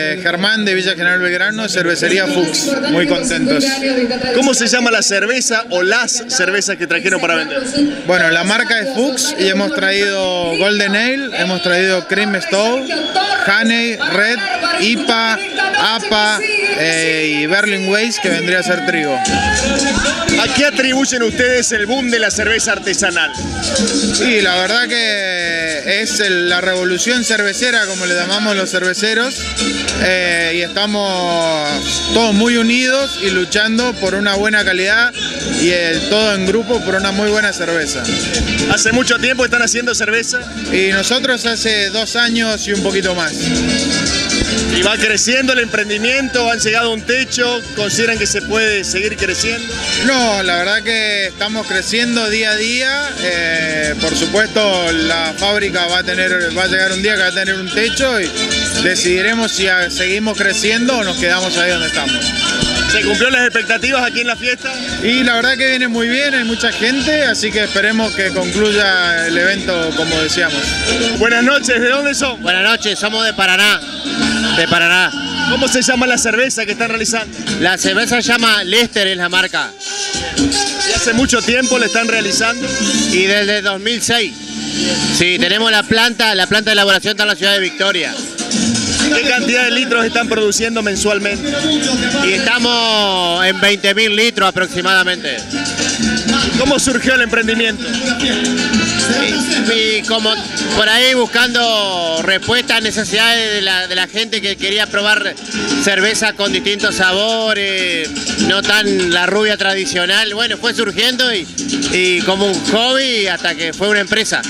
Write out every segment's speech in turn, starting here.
Eh, Germán de Villa General Belgrano, cervecería Fuchs, muy contentos. ¿Cómo se llama la cerveza o las cervezas que trajeron para vender? Bueno, la marca es Fuchs y hemos traído Golden Ale, hemos traído Cream Stove, Honey, Red, IPA, APA eh, y Berlin Weiss que vendría a ser trigo. ¿A qué atribuyen ustedes el boom de la cerveza artesanal? Y la verdad que es el- la revolución cervecera, como le llamamos los cerveceros, eh, y estamos todos muy unidos y luchando por una buena calidad y el, todo en grupo por una muy buena cerveza. ¿Hace mucho tiempo están haciendo cerveza? Y nosotros hace dos años y un poquito más. ¿Y va creciendo el emprendimiento? ¿Han llegado a un techo? ¿Consideran que se puede seguir creciendo? No, la verdad que estamos creciendo día a día. eh, por supuesto, la fábrica va a tener, va a llegar un día que va a tener un techo y decidiremos si seguimos creciendo o nos quedamos ahí donde estamos. ¿Se cumplió las expectativas aquí en la fiesta? Y la verdad que viene muy bien, hay mucha gente, así que esperemos que concluya el evento como decíamos. Buenas noches, ¿de dónde son? Buenas noches, somos de Paraná. De Paraná. ¿Cómo se llama la cerveza que están realizando? La cerveza se llama Lester, es la marca. ¿Y hace mucho tiempo la están realizando? Y desde 2006. Sí, tenemos la planta, la planta de elaboración está en la ciudad de Victoria. ¿Qué cantidad de litros están produciendo mensualmente? Y estamos en 20.000 litros aproximadamente. ¿Cómo surgió el emprendimiento? Y, y como por ahí buscando respuestas a necesidades de la, de la gente que quería probar cerveza con distintos sabores, no tan la rubia tradicional. Bueno, fue surgiendo y, y como un hobby hasta que fue una empresa.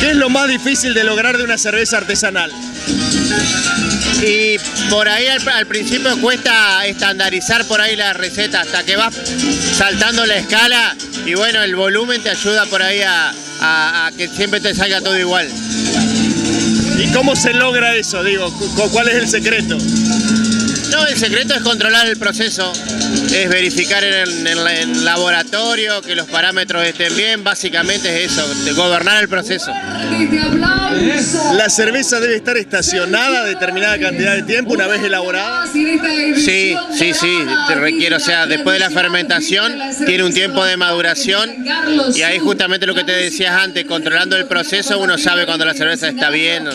¿Qué es lo más difícil de lograr de una cerveza artesanal? Y por ahí al, al principio cuesta estandarizar por ahí la receta hasta que vas saltando la escala y bueno, el volumen te ayuda por ahí a, a- que siempre te salga todo igual. ¿Y cómo se logra eso? Digo, cu- ¿cuál es el secreto? No, el secreto es controlar el proceso, es verificar en el en en laboratorio que los parámetros estén bien, básicamente es eso, de gobernar el proceso. ¿La cerveza debe estar estacionada determinada cantidad de tiempo una vez elaborada? Sí, sí, sí, te requiere, o sea, después de la fermentación tiene un tiempo de maduración y ahí justamente lo que te decías antes, controlando el proceso uno sabe cuando la cerveza está bien.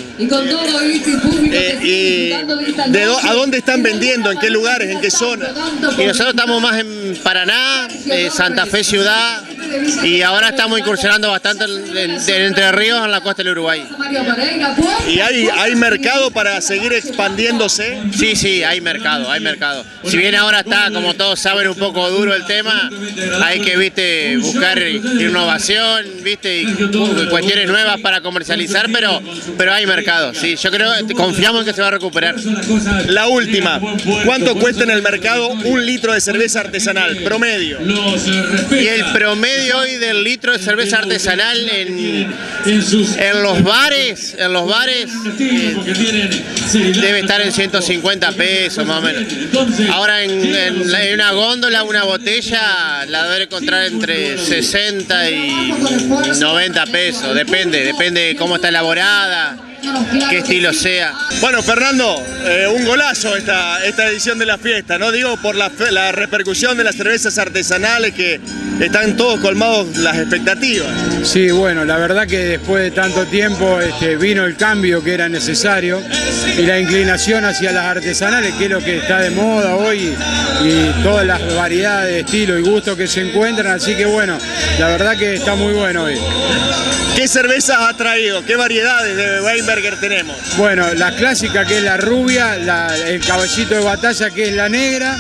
Eh, ¿Y de a dónde están vendiendo? ¿En qué lugares? ¿En qué zona? Y nosotros estamos más en Paraná, eh, Santa Fe Ciudad y ahora estamos incursionando bastante en, en- en Entre Ríos, en la costa del Uruguay. ¿Y hay, hay mercado para seguir expandiéndose? Sí, sí, hay mercado, hay mercado. Si bien ahora está, como todos saben, un poco duro el tema, hay que, viste, buscar innovación, viste, y cu- cuestiones nuevas para comercializar, pero, pero hay mercado. Sí, yo creo, confiamos en que se va a recuperar. La última, ¿cuánto cuesta en el mercado un litro de cerveza artesanal? Promedio. Y el promedio hoy del litro de cerveza artesanal en, en los bares, en los bares, eh, debe estar en 150 pesos más o menos. Ahora en, en en una góndola, una botella, la debe encontrar entre 60 y 90 pesos, depende, depende de cómo está elaborada, qué estilo sea. Bueno, Fernando, eh, un golazo esta, esta edición de la fiesta, ¿no? Digo, por la, repercusión de las cervezas artesanales que están todos colmados las expectativas. Sí, bueno, la verdad que después de tanto tiempo este, vino el cambio que era necesario y la inclinación hacia las artesanales, que es lo que está de moda hoy, y todas las variedades de estilo y gusto que se encuentran, así que bueno, la verdad que está muy bueno hoy. ¿Qué cervezas ha traído? ¿Qué variedades de Weinberger tenemos? Bueno, la clásica que es la rubia, la- el caballito de batalla que es la negra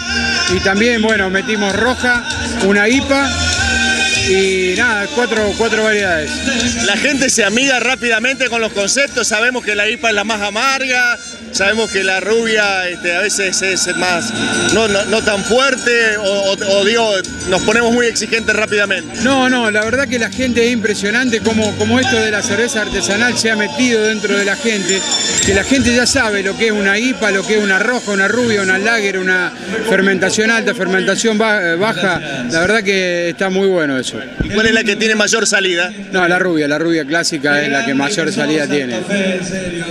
y también, bueno, metimos roja, una IPA y nada, cuatro, cuatro variedades. La gente se amiga rápidamente con los conceptos, sabemos que la IPA es la más amarga, sabemos que la rubia este, a veces es más, no, no, no tan fuerte, o, o- digo, nos ponemos muy exigentes rápidamente. No, no, la verdad que la gente es impresionante como, como esto de la cerveza artesanal se ha metido dentro de la gente, que la gente ya sabe lo que es una IPA, lo que es una roja, una rubia, una lager, una fermentación alta, fermentación ba- baja, la verdad que está muy bueno eso. ¿Y cuál es la que tiene mayor salida? No, la rubia, la rubia clásica es la que mayor salida tiene.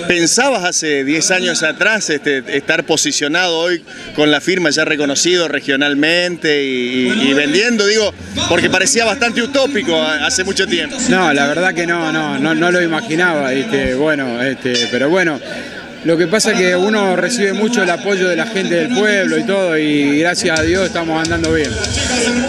¿Pensabas hace 10 años años atrás este, estar posicionado hoy con la firma ya reconocido regionalmente y, vendiendo, digo, porque parecía bastante utópico hace mucho tiempo. No, la verdad que no, no, no, no lo imaginaba, este, bueno, este, pero bueno. Lo que pasa es que uno recibe mucho el apoyo de la gente del pueblo y todo, y gracias a Dios estamos andando bien.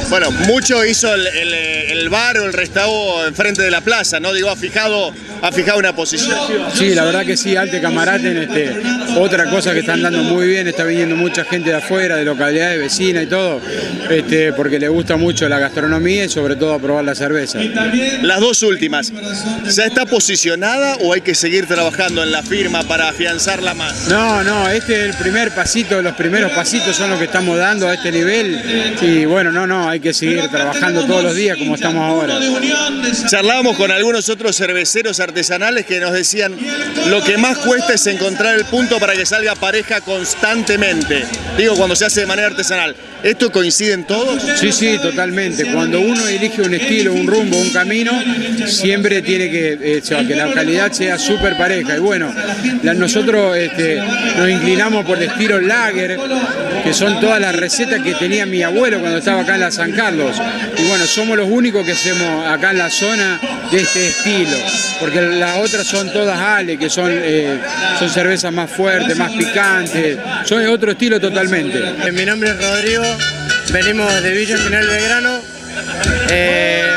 Bueno, mucho hizo el, bar o el restaurante enfrente de la plaza, ¿no? Digo, ha fijado, ha fijado una posición. Sí, la verdad que sí, Alte Camaraten, este, otra cosa que están dando muy bien, está viniendo mucha gente de afuera, de localidades vecinas y todo, este, porque le gusta mucho la gastronomía y sobre todo a probar la cerveza. Las dos últimas, ¿ya está posicionada o hay que seguir trabajando en la firma para afianzar más. No, no, este es el primer pasito, los primeros pasitos son los que estamos dando a este nivel y bueno, no, no, hay que seguir trabajando todos los días como estamos ahora. Charlábamos con algunos otros cerveceros artesanales que nos decían lo que más cuesta es encontrar el punto para que salga pareja constantemente. Digo, cuando se hace de manera artesanal. ¿Esto coincide en todos? Sí, sí, totalmente. Cuando uno elige un estilo, un rumbo, un camino, siempre tiene que, eh, que la calidad sea súper pareja. Y bueno, nosotros este, nos inclinamos por el estilo lager, que son todas las recetas que tenía mi abuelo cuando estaba acá en la San Carlos. Y bueno, somos los únicos que hacemos acá en la zona de este estilo, porque las otras son todas Ale, que son, eh, son cervezas más fuertes, más picantes, son otro estilo totalmente. Mi nombre es Rodrigo, venimos de Villa Final Belgrano. Eh,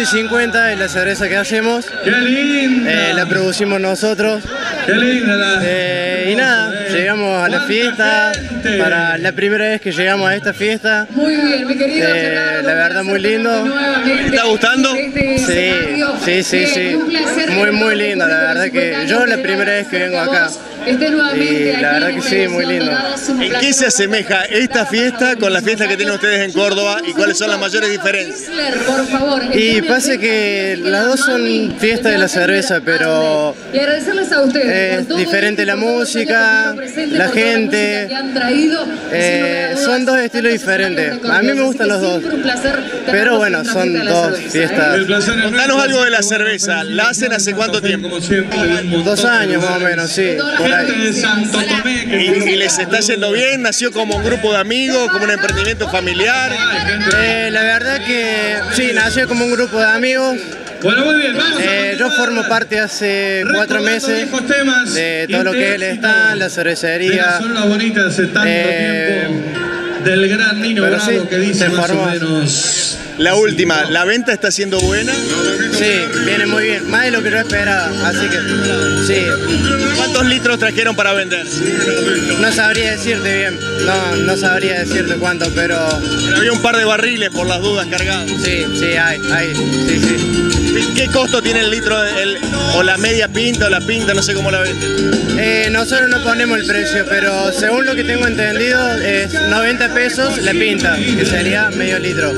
11.50 es la cerveza que hacemos. Eh, la producimos nosotros. Eh, y nada, llegamos a la fiesta, para la primera vez que llegamos a esta fiesta. Muy bien, mi querido. Eh, la verdad, muy lindo. ¿Te está gustando? Sí, sí, sí, sí. Muy, muy lindo, la verdad que yo la primera vez que vengo acá. Y la verdad que sí, muy lindo. ¿En qué se asemeja esta fiesta con la fiesta que tienen ustedes en Córdoba y cuáles son las mayores diferencias? Y pasa que las dos son fiestas de la cerveza, pero es diferente la música, la gente, eh, son dos estilos diferentes. A mí me gustan los dos, pero bueno, son dos fiestas. Contanos algo de la cerveza, ¿la hacen hace cuánto tiempo? Dos años más o menos, sí. ¿Y, les está yendo bien? ¿Nació como un grupo de amigos, como un emprendimiento familiar? Eh, la verdad que sí, nació como un grupo de amigos. Bueno, muy bien, vamos eh, yo formo parte hace cuatro meses de todo lo que es el stand, la cervecería. Son bonitas tanto eh, del gran Nino Bravo que dice más o menos la última, ¿la venta está siendo buena? Sí, viene muy bien, más de lo que yo esperaba, así que sí. ¿Cuántos litros trajeron para vender? No sabría decirte bien, no, no sabría decirte cuánto, pero... había un par de barriles por las dudas cargados. Sí, sí, hay, hay, sí, sí. ¿Qué costo tiene el litro o la media pinta o la pinta? No sé cómo la venden. Eh, nosotros no ponemos el precio, pero según lo que tengo entendido es 90 pesos la pinta, que sería medio litro.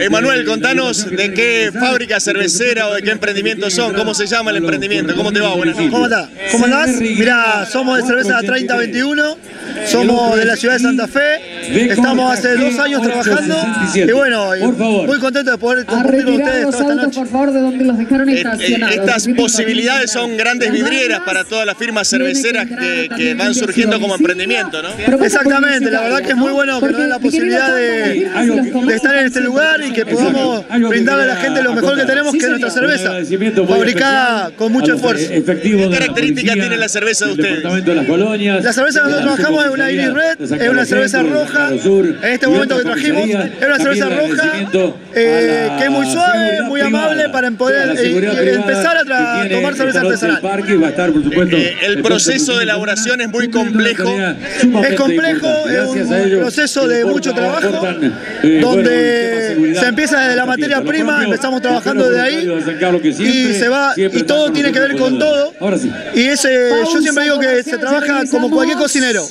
Emanuel, contanos de qué fábrica cervecera o de qué emprendimiento son, cómo se llama el emprendimiento, cómo te va, buenas ¿Cómo estás? ¿Cómo andás? Mirá, somos de cerveza 3021, somos de la ciudad de Santa Fe, estamos hace dos años trabajando. y bueno, muy contento de poder compartir con ustedes esta noche. por favor, de donde los dejaron eh, eh, Estas posibilidades son grandes vidrieras para todas las firmas cerveceras que, van surgiendo como emprendimiento, ¿no? Exactamente, la verdad que es muy bueno que nos den la posibilidad de, de estar en este lugar y que podamos brindarle a la gente lo mejor que tenemos, que es nuestra cerveza, fabricada con mucho esfuerzo. ¿Qué características tiene la cerveza de ustedes? La cerveza que nosotros trabajamos es una Iris Red, es una cerveza roja, en este momento que trajimos, es una cerveza roja eh, que es muy suave, muy amable para poder eh, empezar a tomar cerveza artesanal. Eh, el proceso de elaboración es muy complejo. Es complejo, es un proceso de mucho trabajo, donde se empieza desde la materia prima, empezamos trabajando de ahí y se va y todo tiene que ver con todo. Y ese, yo siempre digo que se trabaja como cualquier cocinero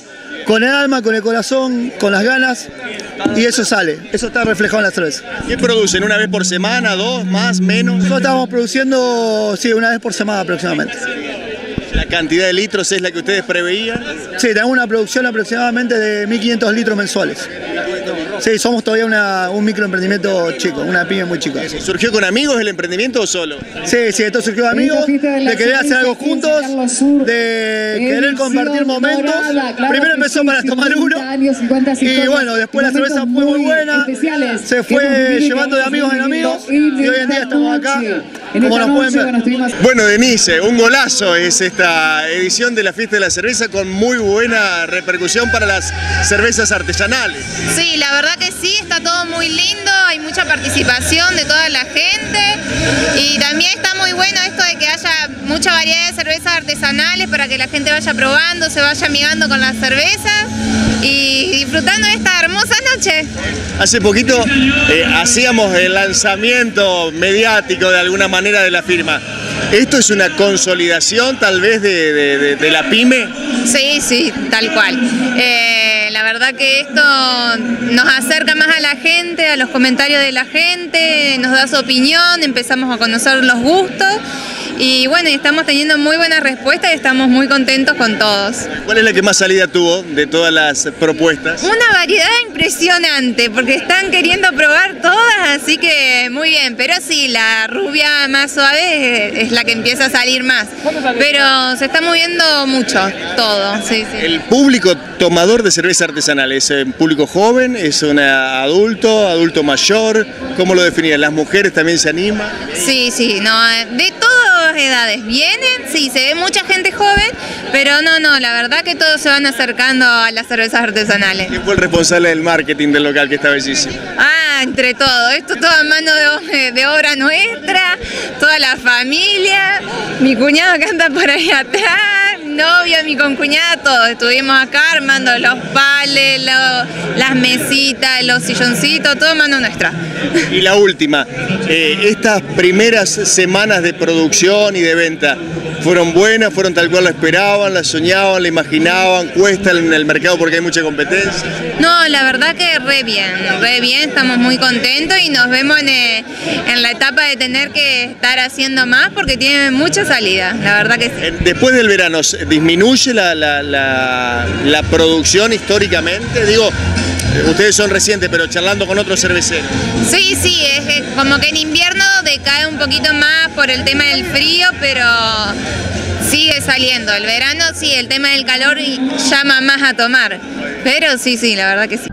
con el alma, con el corazón, con las ganas, y eso sale, eso está reflejado en la cerveza. ¿Qué producen? ¿Una vez por semana, dos, más, menos? Nosotros estamos produciendo, sí, una vez por semana aproximadamente. ¿La cantidad de litros es la que ustedes preveían? Sí, tenemos una producción aproximadamente de 1.500 litros mensuales. Sí, somos todavía una, un microemprendimiento chico, una pyme muy chica. ¿Surgió con amigos el emprendimiento o solo? Sí, sí, esto surgió de amigos, de querer hacer algo juntos, de querer compartir momentos. Primero empezó para tomar uno y bueno, después la cerveza fue muy buena, se fue llevando de amigos en amigos y hoy en día estamos acá. Como nos pueden ver. Bueno, Denise, un golazo es esta edición de la fiesta de la cerveza con muy buena repercusión para las cervezas artesanales. Sí, la verdad que sí, está todo muy lindo, hay mucha participación de toda la gente y también está muy bueno esto de que haya mucha variedad de cervezas artesanales para que la gente vaya probando, se vaya amigando con las cervezas y disfrutando de esta hermosa noche. Hace poquito eh, hacíamos el lanzamiento mediático de alguna manera de la firma. ¿Esto es una consolidación tal vez de, la pyme? Sí, sí, tal cual. Eh, verdad que esto nos acerca más a la gente, a los comentarios de la gente, nos da su opinión, empezamos a conocer los gustos y bueno, estamos teniendo muy buena respuesta y estamos muy contentos con todos. ¿Cuál es la que más salida tuvo de todas las propuestas? Una variedad impresionante, porque están queriendo probar todas, así que muy bien. Pero sí, la rubia más suave es la que empieza a salir más. Pero se está moviendo mucho todo, sí, sí. ¿El público tomador de cerveza artesanal es un público joven, es un adulto, adulto mayor? ¿Cómo lo definían? ¿Las mujeres también se animan? Sí, sí, no, de todo edades vienen, sí, se ve mucha gente joven, pero no, no, la verdad que todos se van acercando a las cervezas artesanales. ¿Quién fue el responsable del marketing del local que está bellísimo? Ah, entre todo, esto todo a mano de, obra nuestra, toda la familia, mi cuñado que anda por ahí atrás, novia, mi concuñada, todos estuvimos acá armando los pales, las mesitas, los silloncitos, todo mano nuestra. Y la última, eh, estas primeras semanas de producción y de venta, ¿fueron buenas? ¿Fueron tal cual la esperaban, la soñaban, la imaginaban? ¿Cuesta en el mercado porque hay mucha competencia? No, la verdad que re bien, re bien, estamos muy contentos y nos vemos en, eh, la etapa de tener que estar haciendo más porque tiene mucha salida, la verdad que sí. Después del verano, ¿disminuye la, la producción históricamente? Digo, Ustedes son recientes, pero charlando con otros cerveceros. Sí, sí, es como que en invierno decae un poquito más por el tema del frío, pero sigue saliendo. El verano sí, el tema del calor llama más a tomar. Pero sí, sí, la verdad que sí.